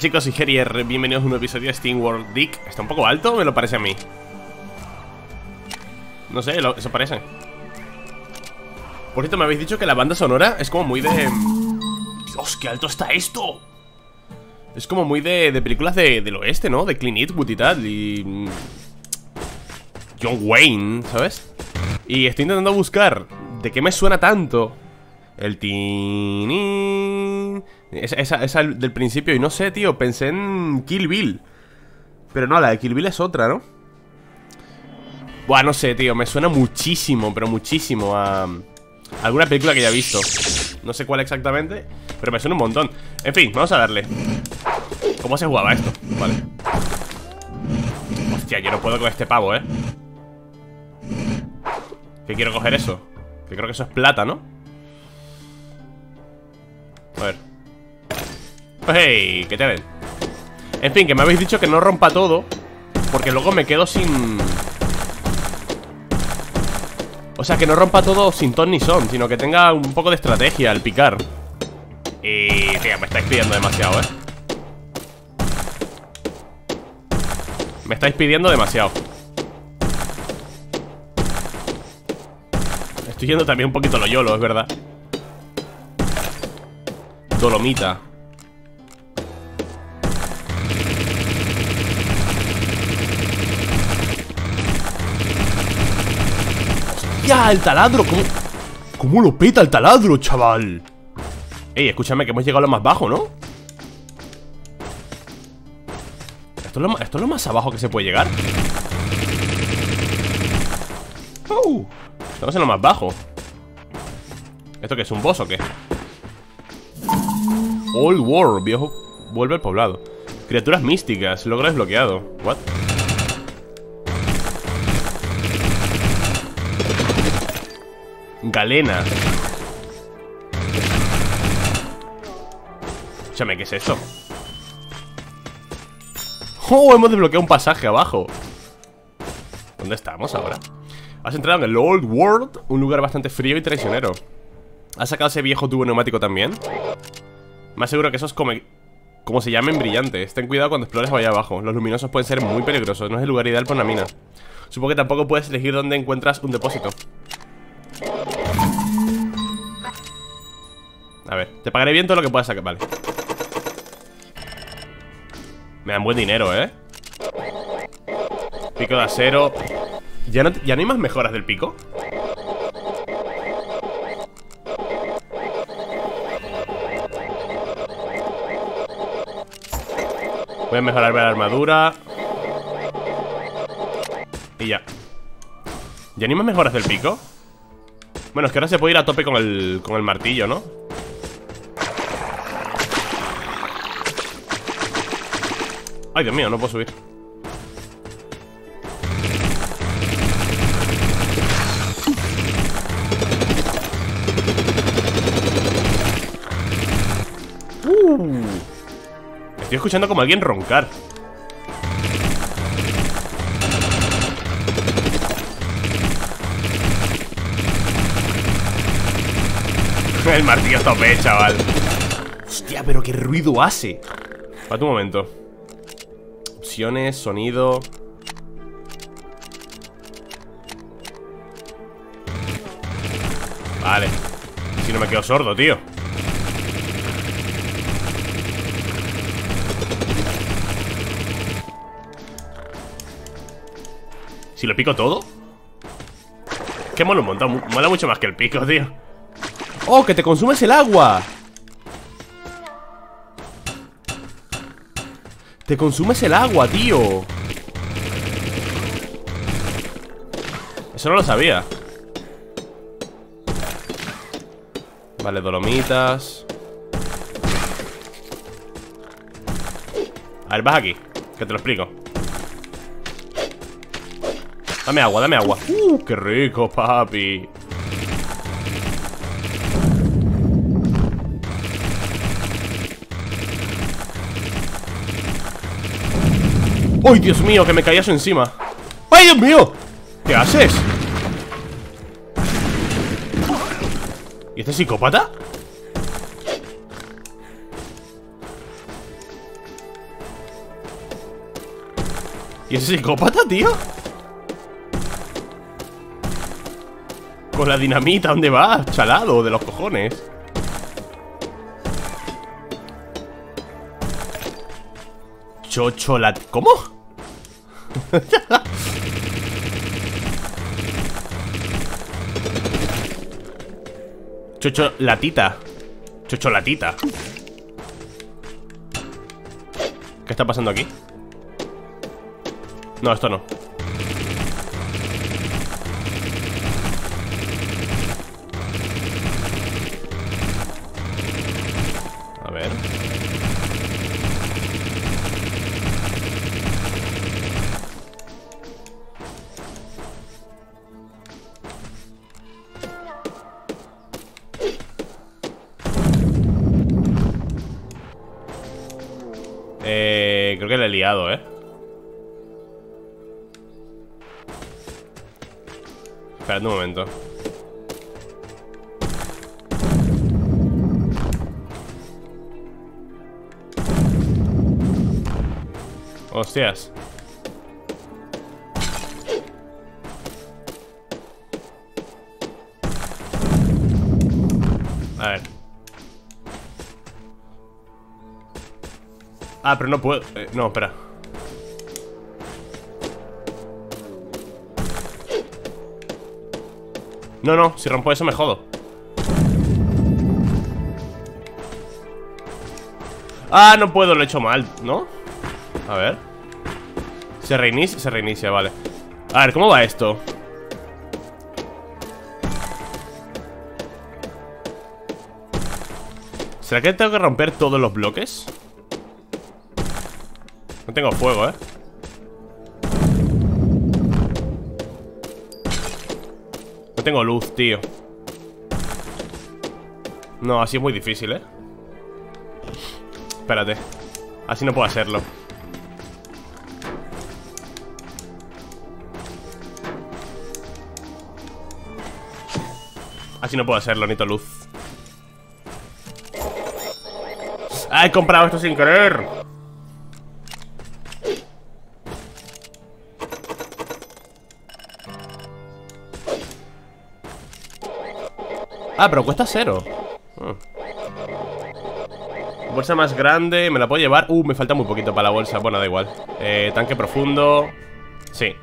chicos, soy Gerier, bienvenidos a un nuevo episodio de Steam World Dick ¿Está un poco alto? Me lo parece a mí No sé, lo- eso parece Por cierto, me habéis dicho que la banda sonora es como muy de... Dios, qué alto está esto Es como muy de, de películas de- del oeste, ¿no? De Clint Eastwood y tal Y... mm, John Wayne, ¿sabes? Y estoy intentando buscar de qué me suena tanto el tini. Esa, esa, esa del principio. Y no sé, tío. Pensé en Kill Bill. Pero no, la de Kill Bill es otra, ¿no? Buah, no sé, tío. Me suena muchísimo, pero muchísimo a. alguna película que ya he visto. No sé cuál exactamente. Pero me suena un montón. En fin, vamos a darle. ¿Cómo se jugaba esto? Vale. Hostia, yo no puedo con este pavo, ¿eh? Que quiero coger eso. Que creo que eso es plata, ¿no? A ver ¡Hey! Que te den En fin, que me habéis dicho que no rompa todo Porque luego me quedo sin... O sea, que no rompa todo sin ton ni son Sino que tenga un poco de estrategia al picar Y... Tío, me estáis pidiendo demasiado, ¿eh? Me estáis pidiendo demasiado Estoy yendo también un poquito lo yolo, es verdad Dolomita ¡Ya! ¡El taladro! ¿Cómo, ¿Cómo lo peta el taladro, chaval? Ey, escúchame que hemos llegado a lo más bajo, ¿no? ¿Esto es lo, ma- esto es lo más abajo que se puede llegar? ¡Oh! Estamos en lo más bajo ¿Esto qué es? ¿Un boss o qué? Old War, viejo Vuelve al poblado Criaturas místicas, logro desbloqueado What? Galena Escúchame, ¿qué es esto? ¡Oh! Hemos desbloqueado un pasaje abajo ¿Dónde estamos ahora? Has entrado en el Old World Un lugar bastante frío y traicionero ¿Has sacado ese viejo tubo neumático también? Más seguro que esos. Como se llamen brillantes Ten cuidado cuando explores allá abajo Los luminosos pueden ser muy peligrosos No es el lugar ideal para una mina Supongo que tampoco puedes elegir dónde encuentras un depósito A ver, te pagaré bien todo lo que puedas sacar Vale Me dan buen dinero, ¿eh? Pico de acero ¿Ya no, ¿Ya no hay más mejoras del pico? Voy a mejorarme la armadura Y ya ¿Ya ni más mejoras del pico? Bueno, es que ahora se puede ir a tope con el, con el martillo, ¿no? Ay, Dios mío, no puedo subir escuchando como alguien roncar. El martillo está OP, chaval. Hostia, pero qué ruido hace. Espérate un momento. Opciones, sonido. Vale. Si no me quedo sordo, tío Si lo pico todo. Qué mono un montón Mola mucho más que el pico, tío. ¡Oh, que te consumes el agua! Te consumes el agua, tío. Eso no lo sabía. Vale, dolomitas. A ver, vas aquí Que te lo explico Dame agua, dame agua Uh, qué rico, papi ¡Ay, Dios mío! Que me caía eso encima ¡Ay, Dios mío! ¿Qué haces? ¿Y este psicópata? ¿Y ese psicópata, tío? Con la dinamita, ¿dónde va? Chalado, de los cojones Chocholat... ¿Cómo? Chocholatita Chocholatita ¿Qué está pasando aquí? No, esto no Hostias A ver. Ah, pero no puedo eh, No, espera. No, no, si rompo eso me jodo. Ah, no puedo, lo he hecho mal, ¿no? A ver Se reinicia, se reinicia, vale A ver, ¿cómo va esto? ¿Será que tengo que romper todos los bloques? No tengo fuego, ¿eh? No tengo luz, tío No, así es muy difícil, ¿eh? Espérate Así no puedo hacerlo Así no puedo hacerlo, necesito luz. ¡Ah, he comprado esto sin querer! Ah, pero cuesta cero. Ah. Bolsa más grande, me la puedo llevar Uh, me falta muy poquito para la bolsa, bueno, da igual. Eh, Tanque profundo. Sí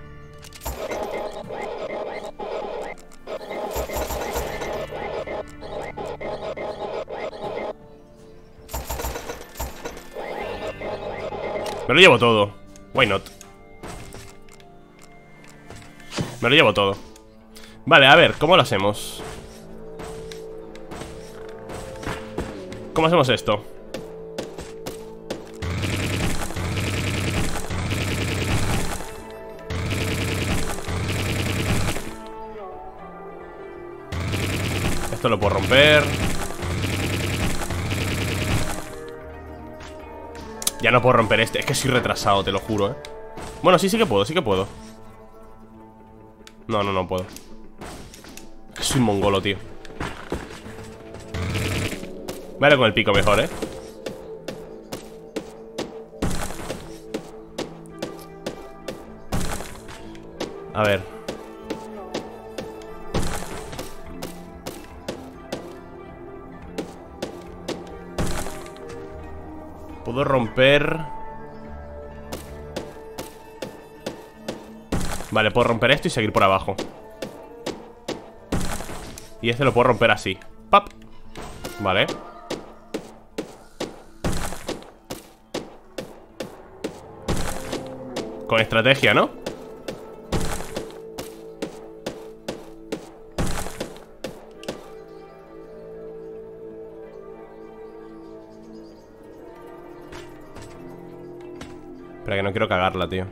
Me lo llevo todo Why not Me lo llevo todo Vale, a ver, ¿cómo lo hacemos? ¿Cómo hacemos esto? Esto lo puedo romper Ya no puedo romper este. Es que soy retrasado, te lo juro, eh. Bueno, sí, sí que puedo, sí que puedo. No, no, no puedo. Soy mongolo, tío. Vale con el pico mejor, ¿eh? A ver Puedo romper Vale, puedo romper esto y seguir por abajo Y este lo puedo romper así ¡Pap! Vale Con estrategia, ¿no? Que no quiero cagarla, tío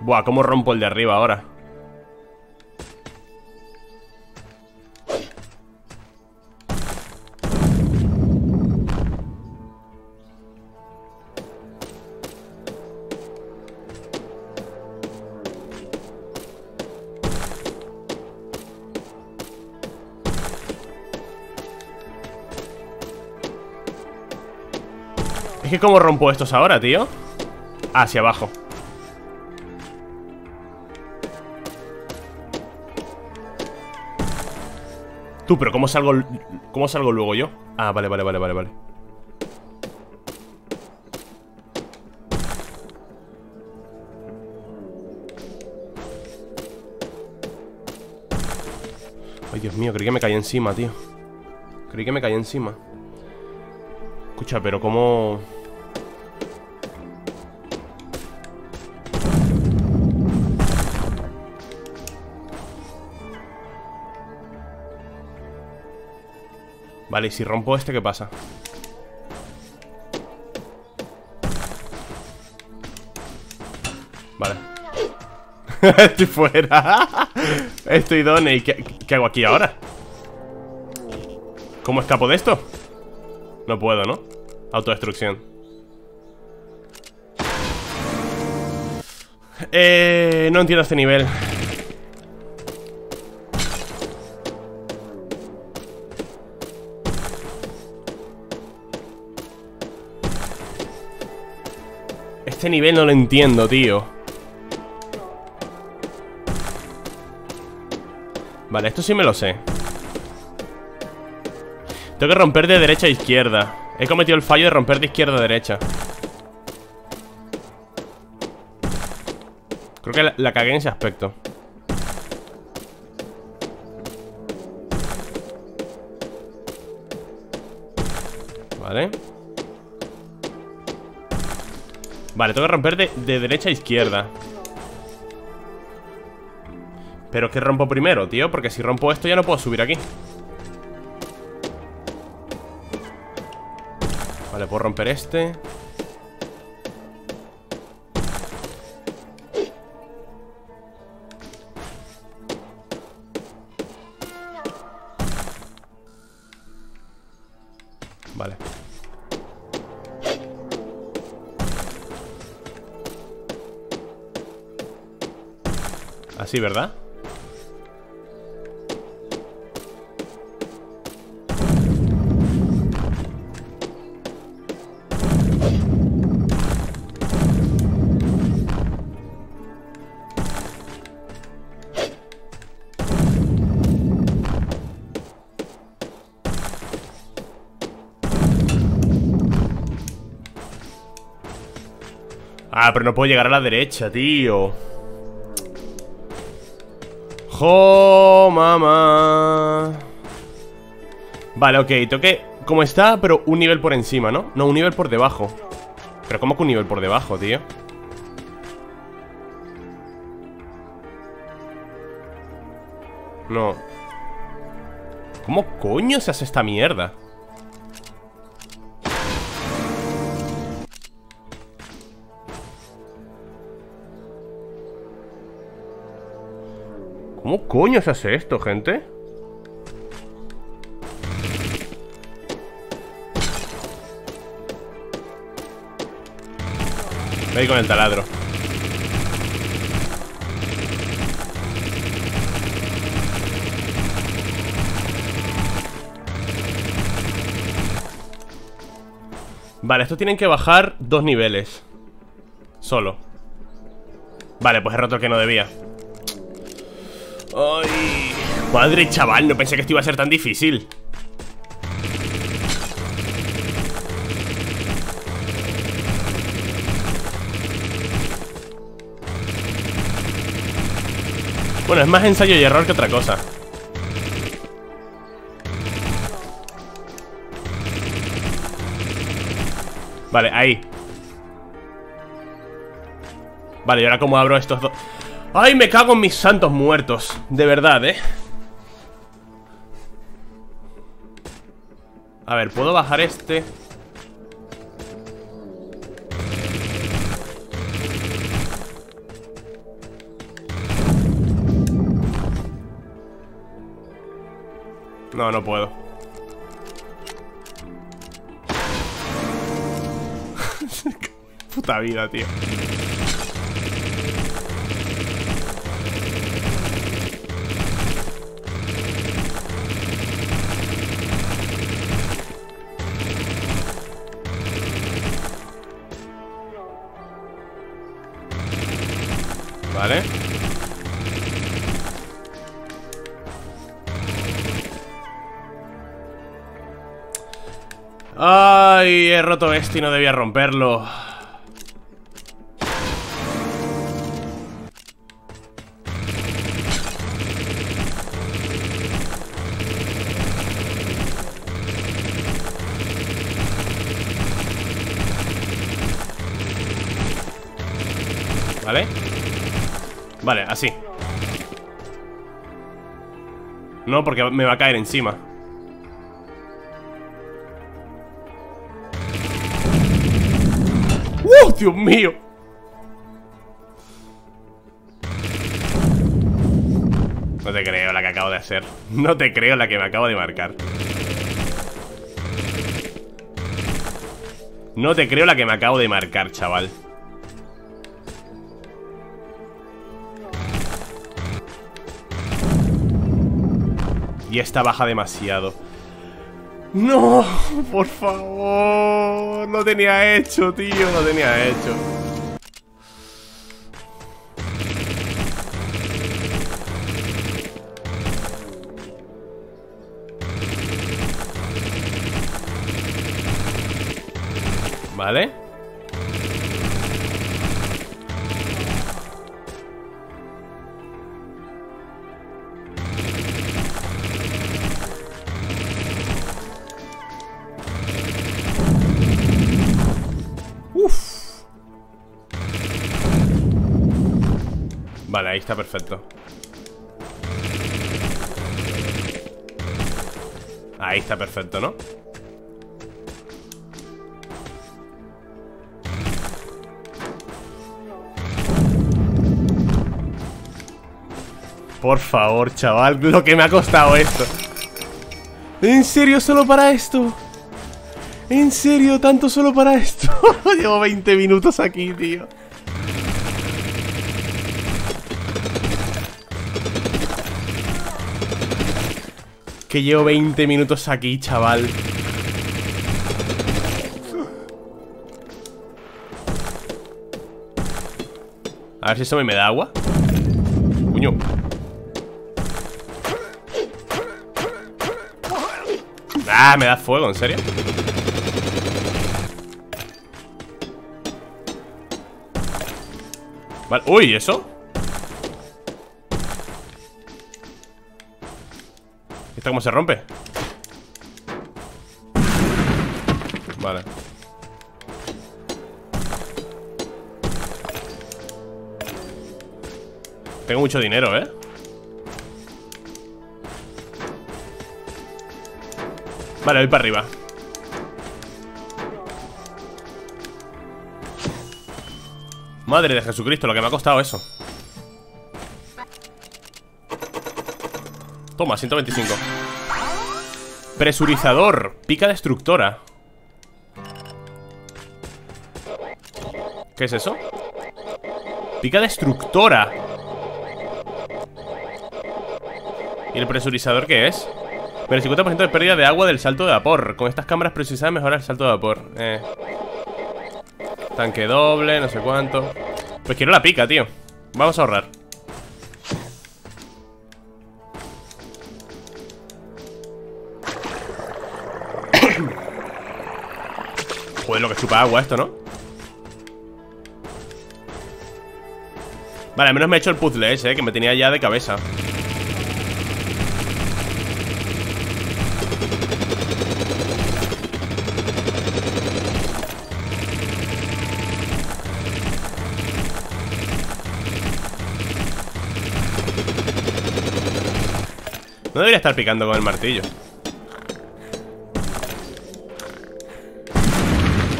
Buah, ¿cómo rompo el de arriba ahora? Que ¿cómo rompo estos ahora, tío? Hacia abajo Tú, pero ¿cómo salgo, ¿cómo salgo luego yo? Ah, vale, vale, vale, vale, vale Ay, Dios mío, creí que me caía encima, tío Creí que me caía encima Escucha, pero ¿cómo...? Vale, y si rompo este, ¿qué pasa? Vale Estoy fuera Estoy done ¿Y qué, qué hago aquí ahora? ¿Cómo escapo de esto? No puedo, ¿no? Autodestrucción Eh... No entiendo este nivel Este nivel no lo entiendo, tío. Vale, esto sí me lo sé. Tengo que romper de derecha a izquierda. He cometido el fallo de romper de izquierda a derecha. Creo que la, la cagué en ese aspecto. Vale Vale, tengo que romper de, de derecha a izquierda. Pero ¿qué rompo primero, tío? Porque si rompo esto ya no puedo subir aquí. Vale, puedo romper este Así, ¿verdad? Ah, pero no puedo llegar a la derecha, tío ¡Jo, mamá! Vale, ok, toqué como está, pero un nivel por encima, ¿no? No, un nivel por debajo Pero ¿cómo que un nivel por debajo, tío? No ¿Cómo coño se hace esta mierda? ¿Cómo coño se hace esto, gente? Voy con el taladro. Vale, esto tienen que bajar dos niveles. Solo. Vale, pues he roto el que no debía Ay, madre chaval, no pensé que esto iba a ser tan difícil. Bueno, es más ensayo y error que otra cosa. Vale, ahí. Vale, y ahora cómo abro estos dos Ay, me cago en mis santos muertos De verdad, ¿eh? A ver, ¿puedo bajar este? No, no puedo Puta vida, tío Ay, he roto este y no debía romperlo. ¿Vale? Vale, así. No, porque me va a caer encima ¡Dios mío! No te creo la que acabo de hacer. No te creo la que me acabo de marcar. No te creo la que me acabo de marcar, chaval. Y esta baja demasiado No, por favor. No tenía hecho, tío No tenía hecho. Vale Vale, ahí está perfecto Ahí está perfecto, ¿no? Por favor, chaval Lo que me ha costado esto ¿En serio solo para esto? ¿En serio tanto solo para esto? Llevo 20 minutos aquí, tío Que llevo 20 minutos aquí, chaval A ver si eso me da agua Cuño Ah, me da fuego, ¿en serio? Vale, uy, ¿eso? ¿Esta cómo se rompe? Vale Tengo mucho dinero, ¿eh? Vale, voy para arriba Madre de Jesucristo, lo que me ha costado eso Toma, 125 Presurizador Pica destructora. ¿Qué es eso? Pica destructora. ¿Y el presurizador qué es? Pero el 50% de pérdida de agua del salto de vapor. Con estas cámaras presurizadas mejora el salto de vapor. Eh. Tanque doble, no sé cuánto. Pues quiero la pica, tío. Vamos a ahorrar Lo que chupa agua esto, ¿no? Vale, al menos me he hecho el puzzle ese, eh, que me tenía ya de cabeza. No debería estar picando con el martillo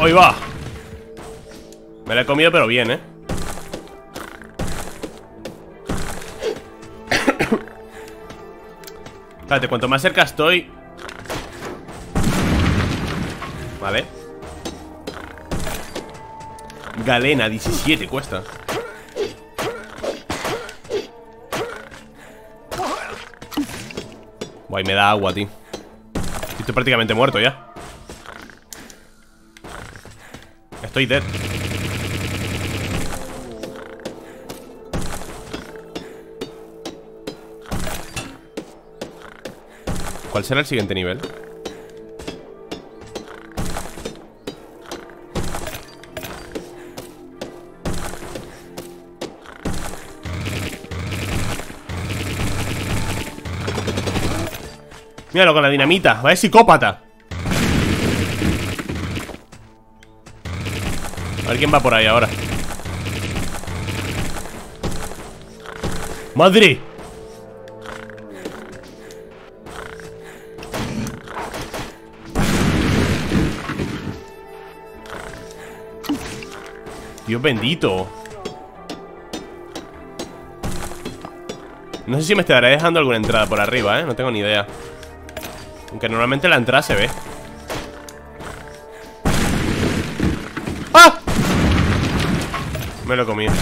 ¡Ahí va! Me la he comido pero bien, ¿eh? Espérate, cuanto más cerca estoy. Vale. Galena, 17 cuesta. Guay, me da agua, tío. Estoy prácticamente muerto ya estoy dead ¿Cuál será el siguiente nivel? Míralo con la dinamita, vaya ¿vale? psicópata ver quién va por ahí ahora ¡Madre! Dios bendito No sé si me estaré dejando alguna entrada por arriba, ¿eh? No tengo ni idea Aunque normalmente la entrada se ve Me lo he comido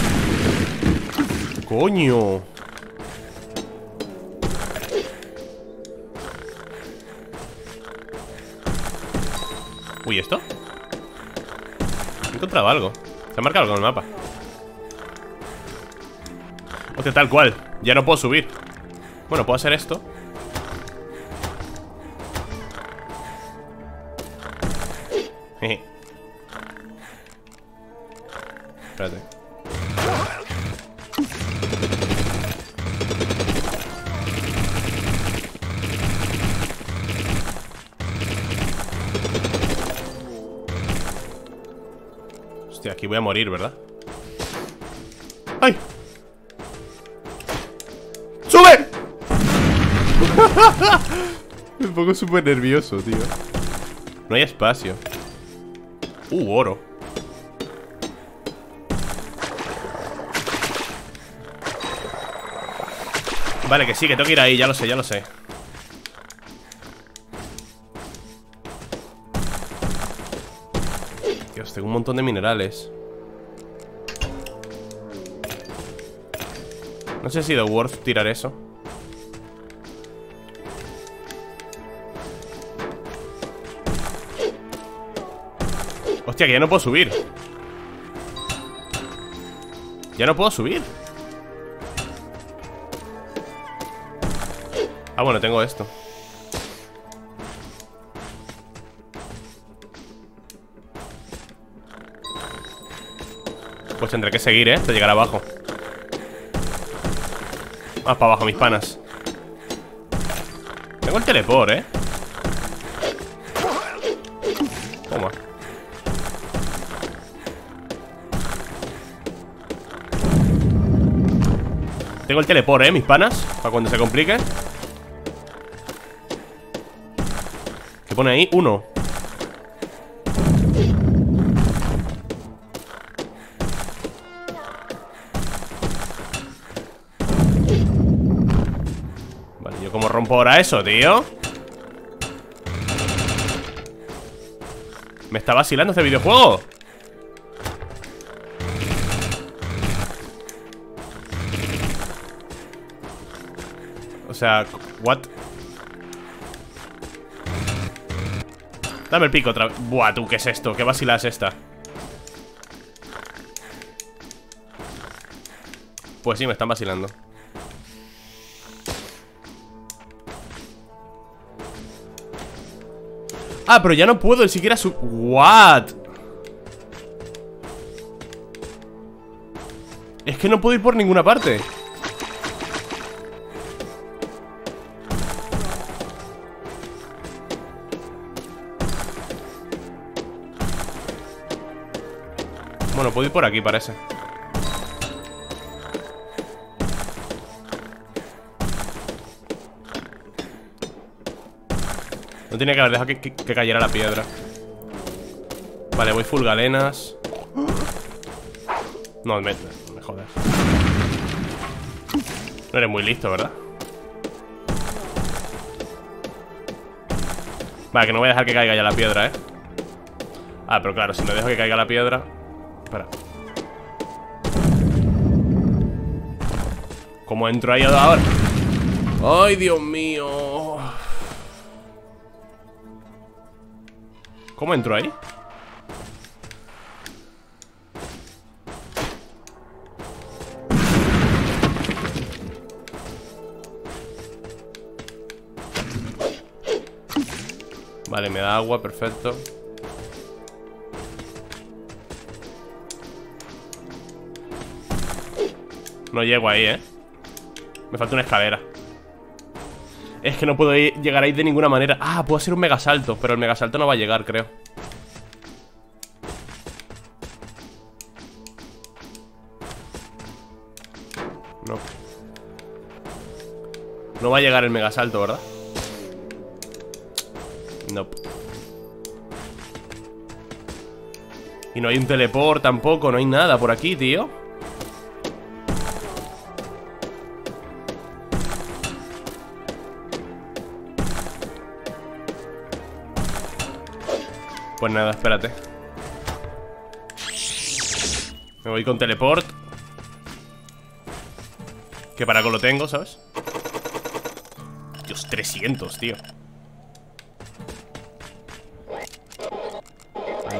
¡Coño! Uy, ¿esto? He encontrado algo. Se ha marcado algo en el mapa. Hostia, tal cual. Ya no puedo subir. Bueno, puedo hacer esto a morir, ¿verdad? ¡Ay! ¡Sube! Me pongo súper nervioso, tío No hay espacio Uh, oro Vale, que sí, que tengo que ir ahí, ya lo sé, ya lo sé Dios, tengo un montón de minerales No sé si sido worth tirar eso. Hostia, que ya no puedo subir. Ya no puedo subir. Ah, bueno, tengo esto. Pues tendré que seguir, ¿eh? Hasta llegar abajo Más para abajo, mis panas Tengo el teleport, ¿eh? Toma Tengo el teleport, ¿eh? Mis panas Para cuando se complique ¿Qué pone ahí? Uno ¿yo cómo rompo ahora eso, tío? ¿Me está vacilando este videojuego? O sea, what? Dame el pico otra vez Buah, tú, ¿qué es esto? ¿Qué vacila es esta? Pues sí, me están vacilando Ah, pero ya no puedo ni siquiera su... What? Es que no puedo ir por ninguna parte. Bueno, puedo ir por aquí, parece tenía que haber dejado que, cayera la piedra Vale, voy full galenas No, me, me jodas No eres muy listo, ¿verdad? Vale, que no voy a dejar que caiga ya la piedra, ¿eh? Ah, pero claro, si no dejo que caiga la piedra Espera ¿Cómo entro ahí ahora? ¡Ay, Dios mío! ¿Cómo entro ahí? Vale, me da agua, perfecto No llego ahí, ¿eh? Me falta una escalera Es que no puedo llegar ahí de ninguna manera. Ah, puedo hacer un megasalto Pero el megasalto no va a llegar, creo. No. No va a llegar el megasalto, ¿verdad? No. Y no hay un teleport tampoco No hay nada por aquí, tío Nada, espérate. Me voy con teleport. Que para lo tengo, ¿sabes? Dios, 300, tío.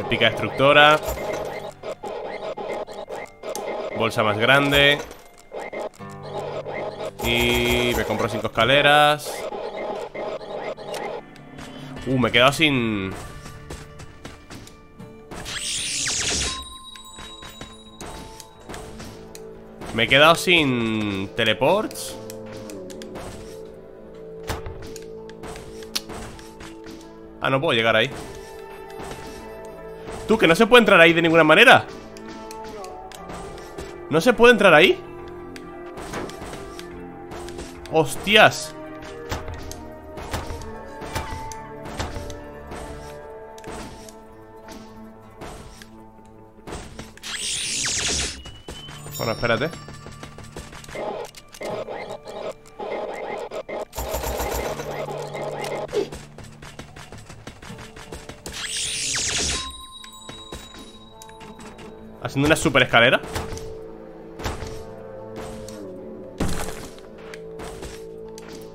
Pica destructora. Bolsa más grande. Y me compro cinco escaleras. Uh, me he quedado sin... Me he quedado sin teleports Ah, no puedo llegar ahí Tú, que no se puede entrar ahí de ninguna manera ¿No se puede entrar ahí? ¡Hostias! Espérate. Haciendo una super escalera.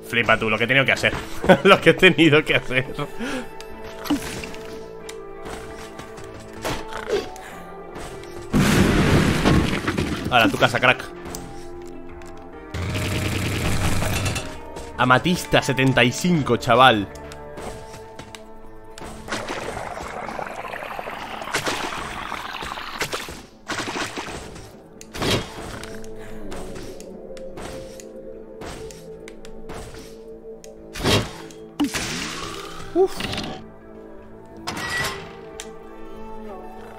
Flipa tú, lo que he tenido que hacer. Lo que he tenido que hacer Ahora, tu casa, crack Amatista 75, chaval Uf.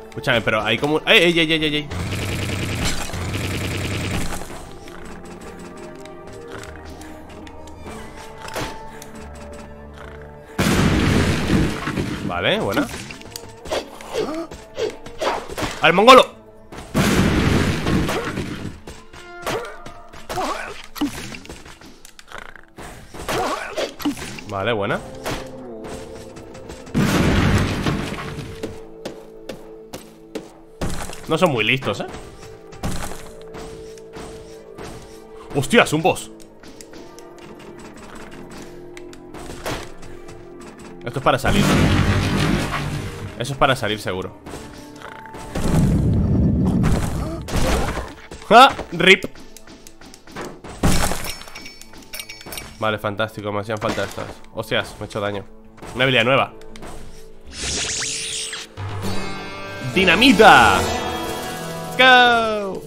Escúchame, pero hay como... ¡Ey, ey, ey, ey, ey! Vale, buena ¡Al mongolo! Vale, buena No son muy listos, ¿eh? ¡Hostias! Un boss Esto es para salir Eso es para salir seguro ¡Ja! ¡Rip! Vale, fantástico, me hacían falta estas Hostias, me he hecho daño Una habilidad nueva ¡Dinamita! ¡Go!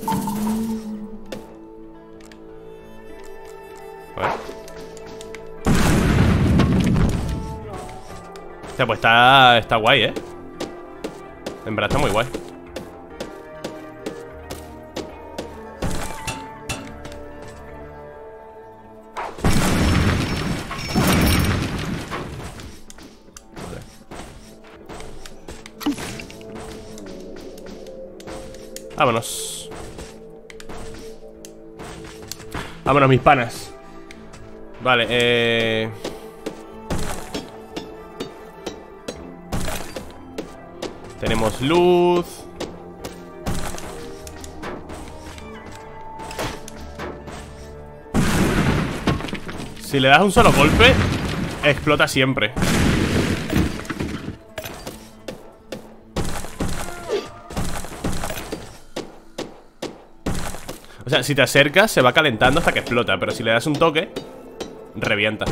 Hostia, pues está, está guay, ¿eh? En verdad está muy guay. Vámonos. Vámonos mis panas. Vale, eh... Tenemos luz. Si le das un solo golpe Explota siempre. O sea, si te acercas se va calentando hasta que explota Pero si le das un toque Revienta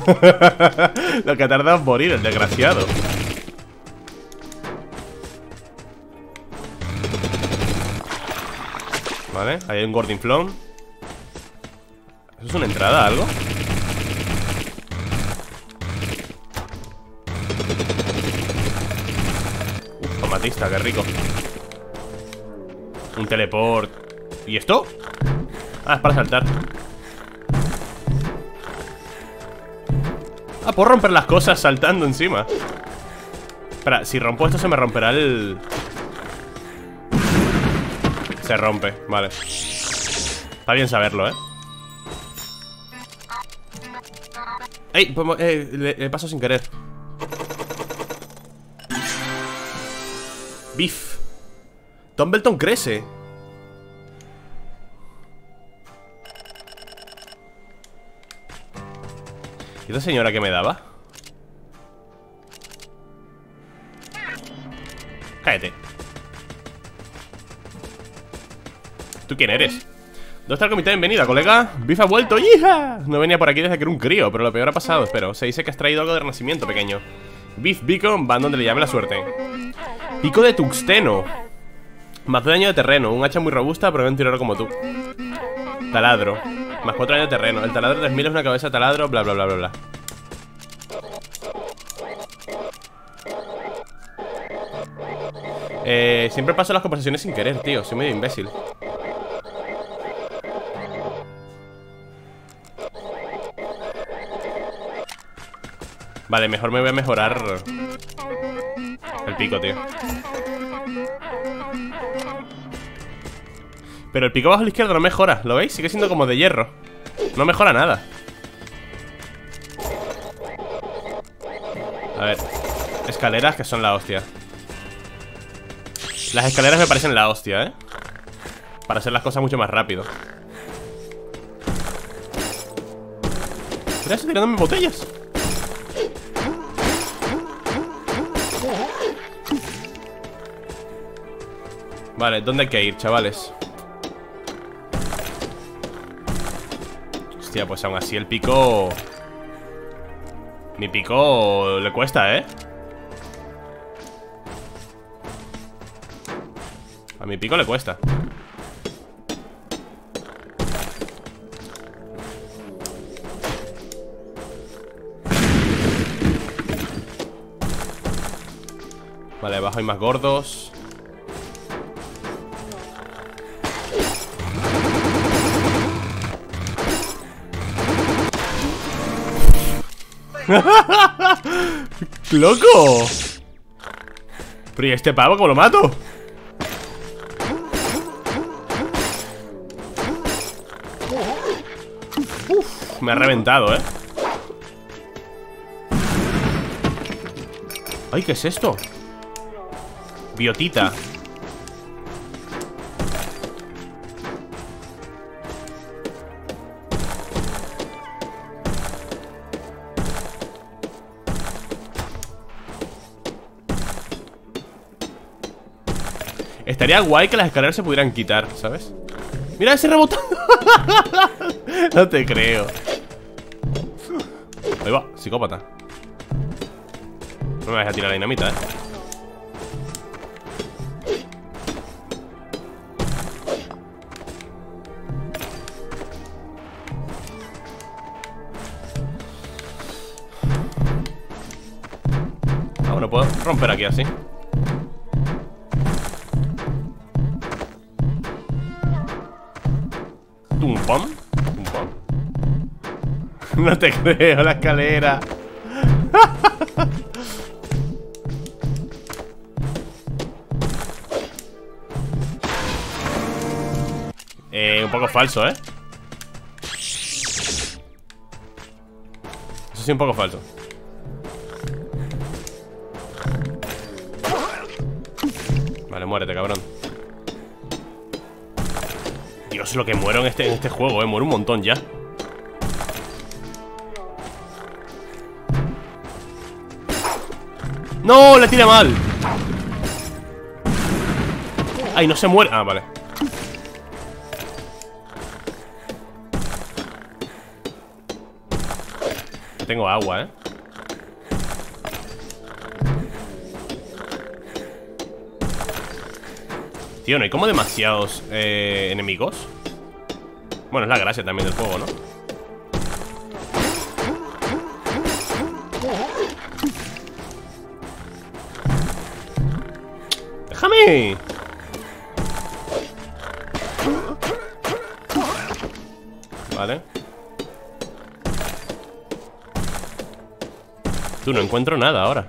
Lo que ha tardado en morir, el desgraciado. Vale, ahí hay un gordinflón. ¿Eso es una entrada, algo? Uf, tomatista, qué rico. Un teleport. ¿Y esto? Ah, es para saltar. Ah, puedo romper las cosas saltando encima Espera, si rompo esto se me romperá el... Se rompe, vale Está bien saberlo, ¿eh? ¡Ey! Eh, le, le paso sin querer Beef Tumbleton crece ¿Y esta señora que me daba? Cállate. ¿Tú quién eres? ¿Dónde está el comité bienvenida, colega? Biff ha vuelto, ¡hija! No venía por aquí desde que era un crío, pero lo peor ha pasado, espero. Se dice que has traído algo de renacimiento, pequeño. Biff Beacon, van donde le llame la suerte. Pico de tuxteno Más de daño de terreno, un hacha muy robusta, pero un tirero como tú. Taladro más 4 años de terreno. El taladro 3000 es una cabeza de taladro, bla, bla, bla, bla, bla. Eh, siempre paso las conversaciones sin querer, tío. Soy medio imbécil. Vale, mejor me voy a mejorar el pico, tío. Pero el pico bajo a la izquierda no mejora, ¿lo veis? Sigue siendo como de hierro No mejora nada A ver Escaleras que son la hostia Las escaleras me parecen la hostia, ¿eh? Para hacer las cosas mucho más rápido Mira, estoy tirándome botellas Vale, ¿dónde hay que ir, chavales? Hostia, pues aún así el pico... Mi pico le cuesta, ¿eh? A mi pico le cuesta Vale, abajo hay más gordos ¡Loco! Pero ¿y este pavo cómo lo mato? Uf, me ha reventado, ¿eh? ¡Ay, qué es esto! Biotita Estaría guay que las escaleras se pudieran quitar, ¿sabes? Mira ese rebotón No te creo. Ahí va, psicópata. No me vayas a tirar la dinamita, eh. Ah, bueno, puedo romper aquí así No te creo, la escalera. eh, un poco falso, ¿eh? Eso sí, un poco falso. Vale, muérete, cabrón. Dios, lo que muero en este, en este juego, eh. Muero un montón ya. ¡No! Le tira mal Ay, no se muere Ah, vale tengo agua, ¿eh? Tío, no hay como demasiados eh, enemigos Bueno, es la gracia también del juego, ¿no? ¡Déjame! Vale. Tú, no encuentro nada ahora.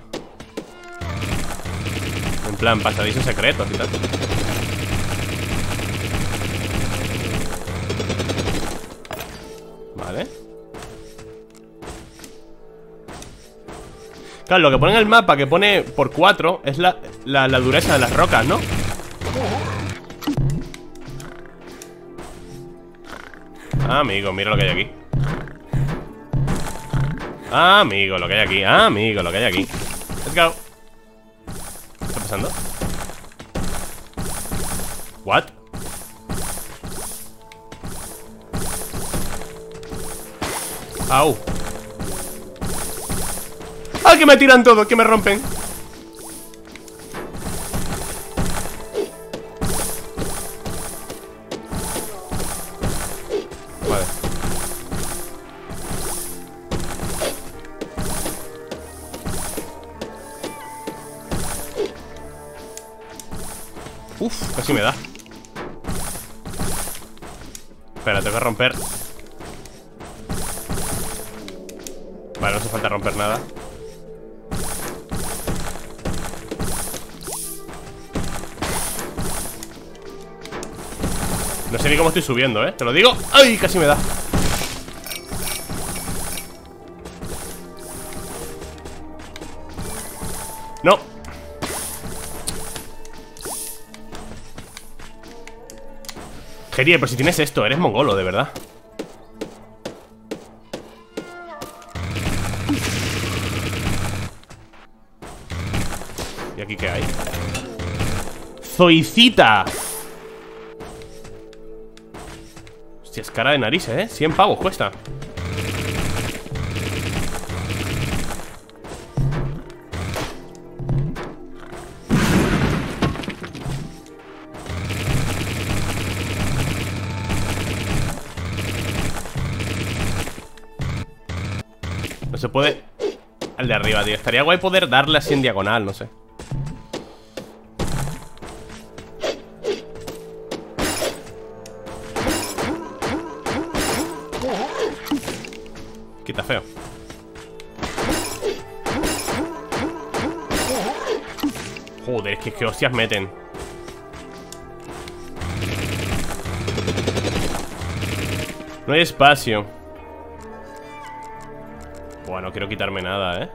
En plan, pasadizo secretos y tal. Vale. Claro, lo que pone en el mapa, que pone por 4 Es la, la, dureza de las rocas, ¿no? Ah, amigo, mira lo que hay aquí ah, amigo, lo que hay aquí ah, amigo, lo que hay aquí Let's go ¿Qué está pasando? What? Au ¡Ah, que me tiran todo! ¡Que me rompen! Estoy subiendo, ¿eh? Te lo digo ¡Ay! Casi me da No Gerier, pero si tienes esto, eres mongolo, de verdad ¿Y aquí qué hay? ¡Zoicita! Cara de nariz, ¿eh? 100 pavos cuesta. Se puede... Al de arriba, tío. Estaría guay poder darle así en diagonal, no sé hostias meten. No hay espacio. Bueno, no quiero quitarme nada, ¿eh?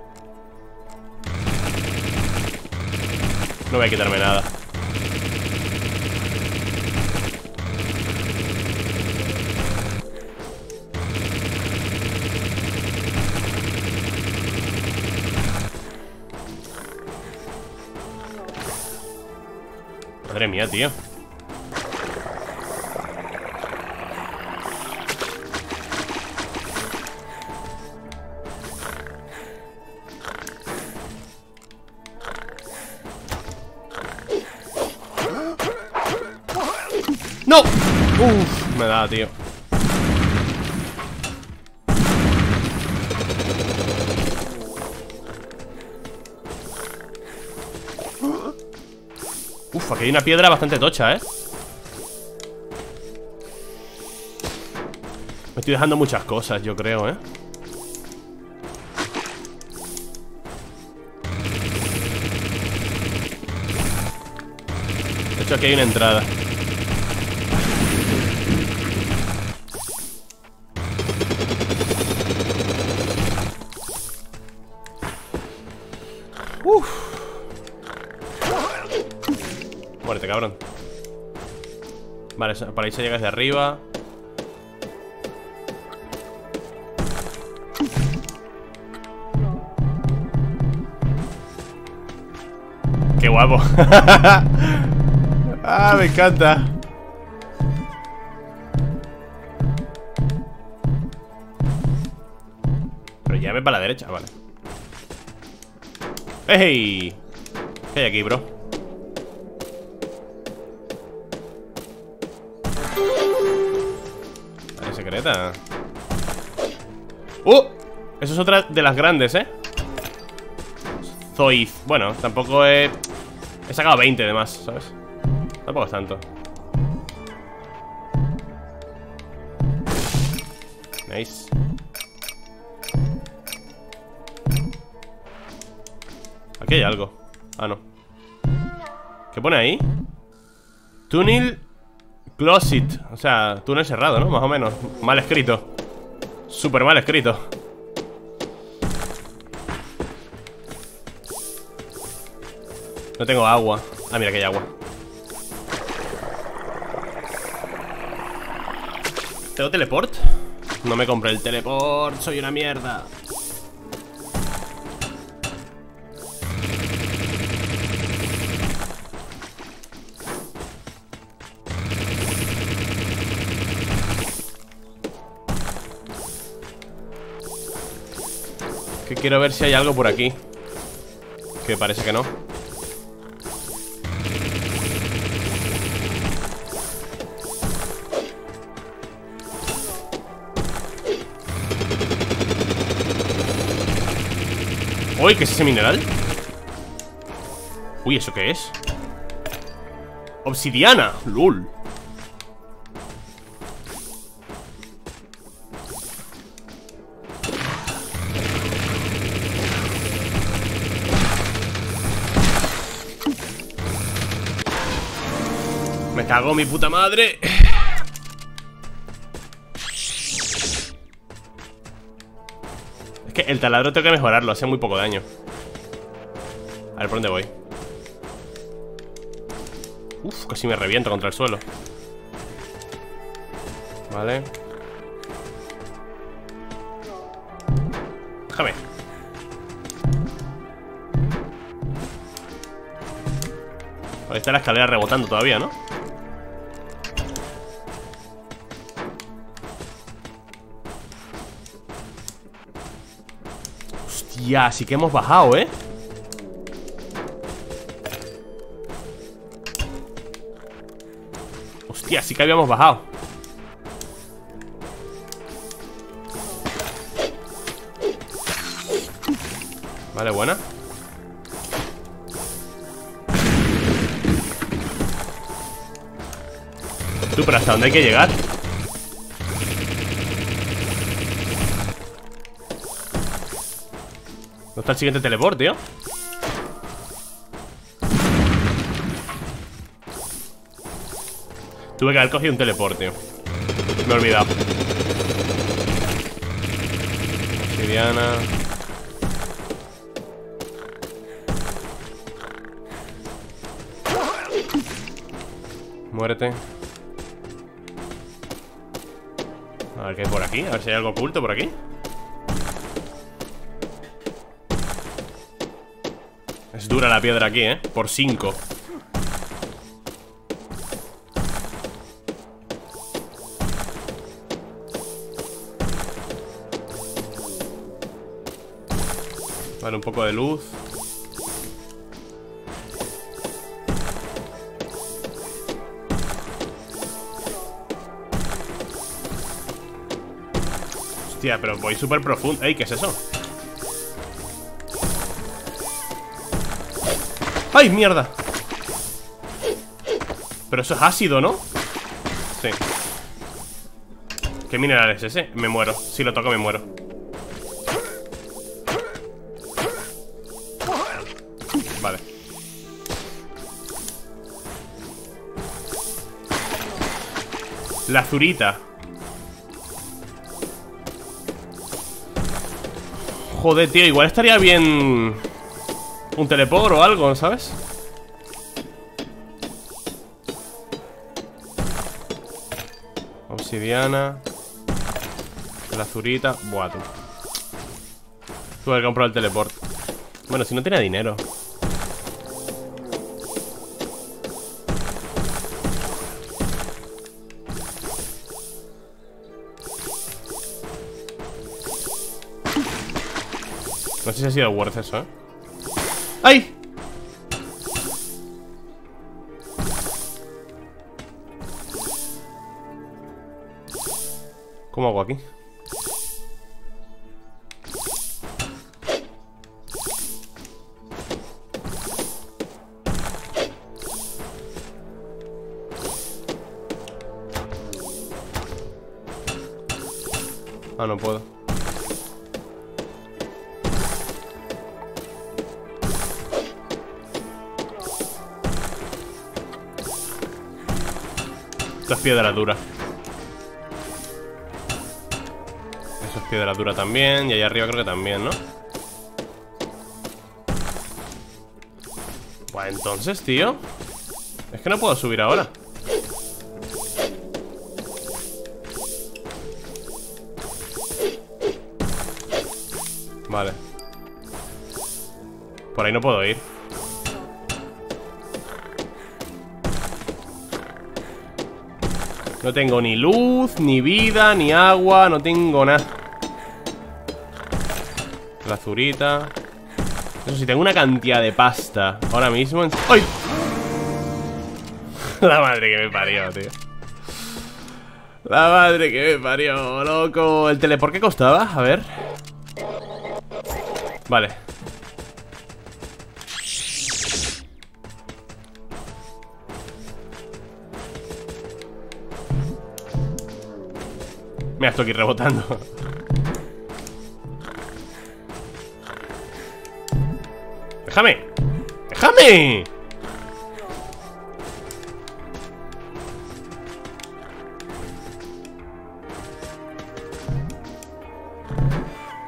No voy a quitarme nada Mía, tío ¡No! Uf, me da, tío hay una piedra bastante tocha, ¿eh? Me estoy dejando muchas cosas, yo creo, ¿eh? De hecho, aquí hay una entrada Vale, para ahí se llega desde arriba ¡Qué guapo! ¡Ah, me encanta! Pero Llame para la derecha, vale ¡Ey! ¿Qué hay aquí, bro? Secreta ¡Uh! Eso es otra de las grandes, ¿eh? Zoiz Bueno, tampoco he... He sacado 20 de más, ¿sabes? Tampoco es tanto Nice Aquí hay algo Ah, no ¿Qué pone ahí? Tunnel Closet. O sea, túnel cerrado, ¿no? Más o menos. Mal escrito. Súper mal escrito. No tengo agua. Ah, mira que hay agua. ¿Tengo teleport? No me compré el teleport Soy una mierda quiero ver si hay algo por aquí Que parece que no Uy, ¿qué es ese mineral? Uy, ¿eso qué es? Obsidiana, lul Me cago mi puta madre. Que el taladro tengo que mejorarlo, hace muy poco daño. A ver por dónde voy. Uf, casi me reviento contra el suelo. Vale. Déjame. Ahí está la escalera rebotando todavía, ¿no? Ya, sí que hemos bajado, ¿eh? Hostia, sí que habíamos bajado Vale, buena Tú, pero ¿hasta dónde hay que llegar? Está el siguiente teleport, tío? Tuve que haber cogido un teleport, tío Me he olvidado. Obsidiana Muérete. A ver qué hay por aquí. A ver si hay algo oculto por aquí Dura la piedra aquí, ¿eh? Por 5 Vale, un poco de luz Hostia, pero voy súper profundo Ey, ¿qué es eso? ¡Ay, mierda! Pero eso es ácido, ¿no? Sí ¿Qué mineral es ese? Me muero Si lo toco me muero Vale La azurita Joder, tío, igual estaría bien Un teleport o algo, ¿sabes? Obsidiana. La azurita. Buah, tú. Tuve que comprar el teleport. Bueno, si no tiene dinero. No sé si ha sido worth eso, ¿eh? ¡Ay! ¿Cómo hago aquí? Ah, no puedo Esto es piedra dura Eso es piedra dura también Y ahí arriba creo que también, ¿no? Pues entonces, tío Es que no puedo subir ahora. Vale. Por ahí no puedo ir No tengo ni luz, ni vida, ni agua No tengo nada. La azurita Eso sí, tengo una cantidad de pasta Ahora mismo. En... ¡Ay! La madre que me parió, tío. La madre que me parió, loco. ¿El teleport qué costaba? A ver. Vale Mira, estoy aquí rebotando ¡Déjame! ¡Déjame!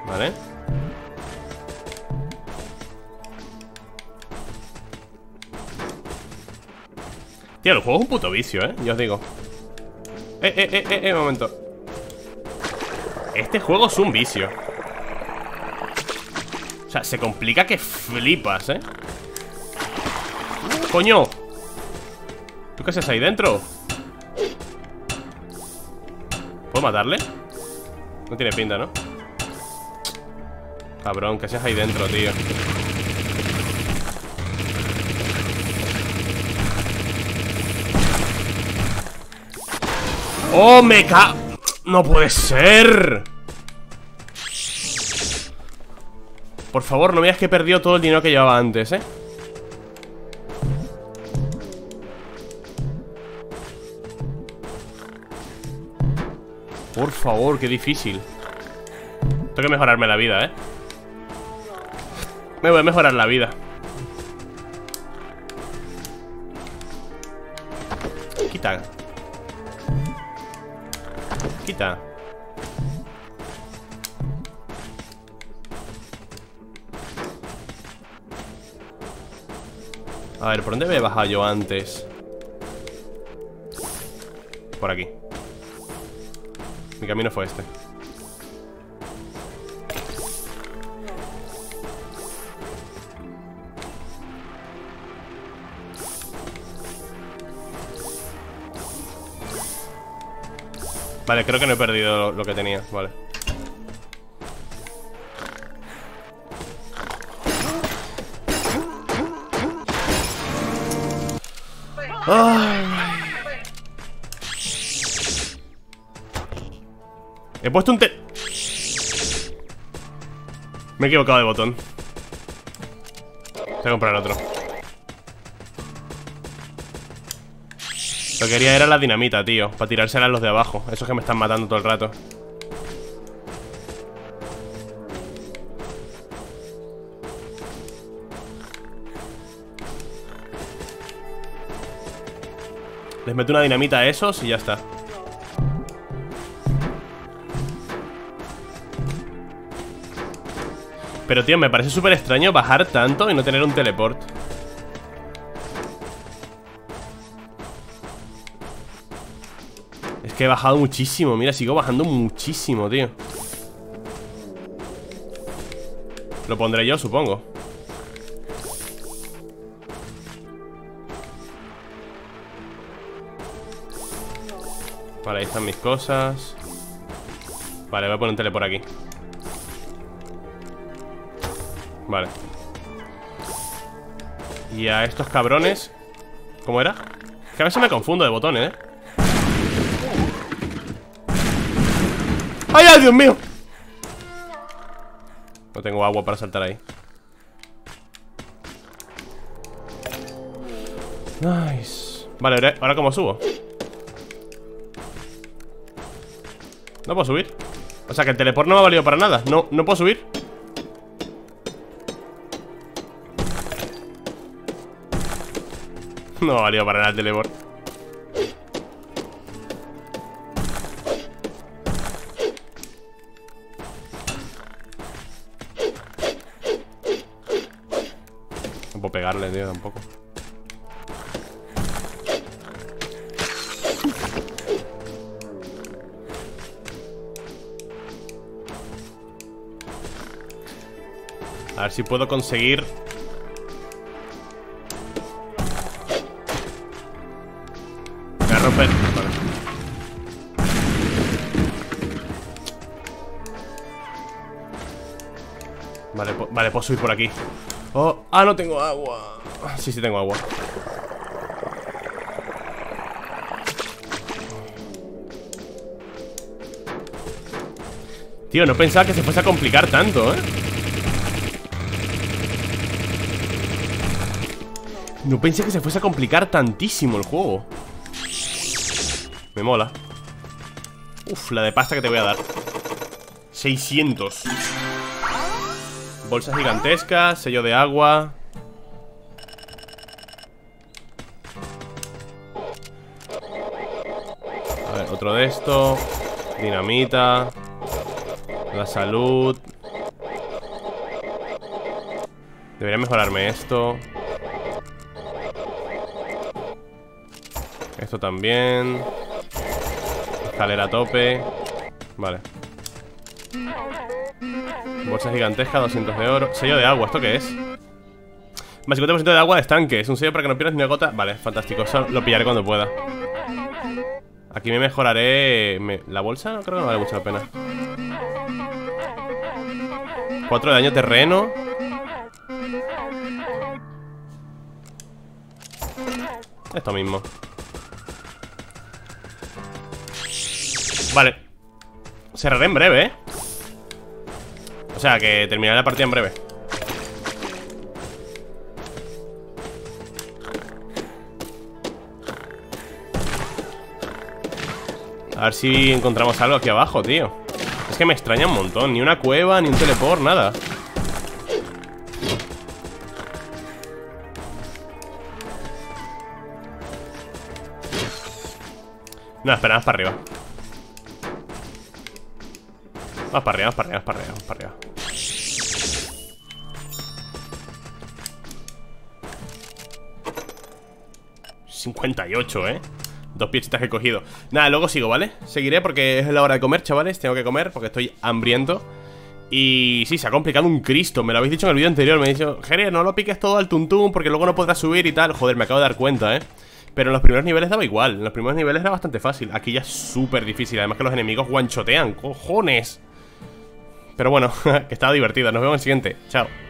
Vale Tío, el juego es un puto vicio, ¿eh? Ya os digo Eh, eh, eh, eh, eh, momento Este juego es un vicio O sea, se complica que flipas, ¿eh? ¡Coño! ¿Tú qué haces ahí dentro? ¿Puedo matarle? No tiene pinta, ¿no? Cabrón, ¿qué haces ahí dentro, tío? ¡Oh, me ca... ¡No puede ser! Por favor, no digas que he perdido todo el dinero que llevaba antes, ¿eh? Por favor, qué difícil Tengo que mejorarme la vida, ¿eh? Me voy a mejorar la vida Quita Quita A ver, ¿por dónde me he bajado yo antes? Por aquí. Mi camino fue este. Vale, creo que no he perdido lo, lo que tenía Vale He puesto un te... Me he equivocado de botón. Voy a comprar otro. Lo que quería era la dinamita, tío Para tirársela a los de abajo. Esos que me están matando todo el rato Les meto una dinamita a esos y ya está. Pero tío, me parece súper extraño bajar tanto y no tener un teleport. Es que he bajado muchísimo, mira, sigo bajando muchísimo, tío. Lo pondré yo, supongo ahí están mis cosas Vale, voy a poner un tele por aquí Vale Y a estos cabrones ¿Cómo era? Que a veces me confundo de botones, ¿eh? ¡Ay, ay, Dios mío! No tengo agua para saltar ahí Nice Vale, ahora cómo subo No puedo subir. O sea que el teleport no me ha valido para nada. No, no puedo subir. No ha valido para nada el teleport. No puedo pegarle, tío, tampoco A ver si puedo conseguir. Me voy a romper. Vale Vale, vale, puedo subir por aquí. Oh, ah, no tengo agua. Sí, sí tengo agua. Tío, no pensaba que se fuese a complicar tanto, ¿eh? No pensé que se fuese a complicar tantísimo el juego. Me mola. Uf, la de pasta que te voy a dar. 600 Bolsa gigantesca, sello de agua. A ver, otro de esto. Dinamita. La salud. Debería mejorarme esto Esto también. Escalera a tope. Vale. Bolsa gigantesca, 200 de oro. Sello de agua, ¿esto qué es? Más 50% de agua de estanque. Es un sello para que no pierdas ni una gota. Vale, fantástico. Eso lo pillaré cuando pueda. Aquí me mejoraré me- ¿La bolsa? Creo que no vale mucho la pena. 4 de daño terreno. Esto mismo Vale. Cerraré en breve, ¿eh? O sea, que terminaré la partida en breve. A ver si encontramos algo aquí abajo, tío. Es que me extraña un montón. Ni una cueva, ni un teleport, nada. No, espera, vamos para arriba Vamos para arriba, vamos para arriba, vamos para arriba, vamos para arriba. 58, ¿eh? Dos piecitas que he cogido. Nada, luego sigo, ¿vale? Seguiré porque es la hora de comer, chavales. Tengo que comer porque estoy hambriento. Y sí, se ha complicado un Cristo. Me lo habéis dicho en el vídeo anterior. Me habéis dicho, Jere, no lo piques todo al tuntún Porque luego no podrás subir y tal Joder, me acabo de dar cuenta, ¿eh? Pero en los primeros niveles daba igual. En los primeros niveles era bastante fácil. Aquí ya es súper difícil. Además que los enemigos guanchotean ¡Cojones! Pero bueno, que estaba divertido Nos vemos en el siguiente. Chao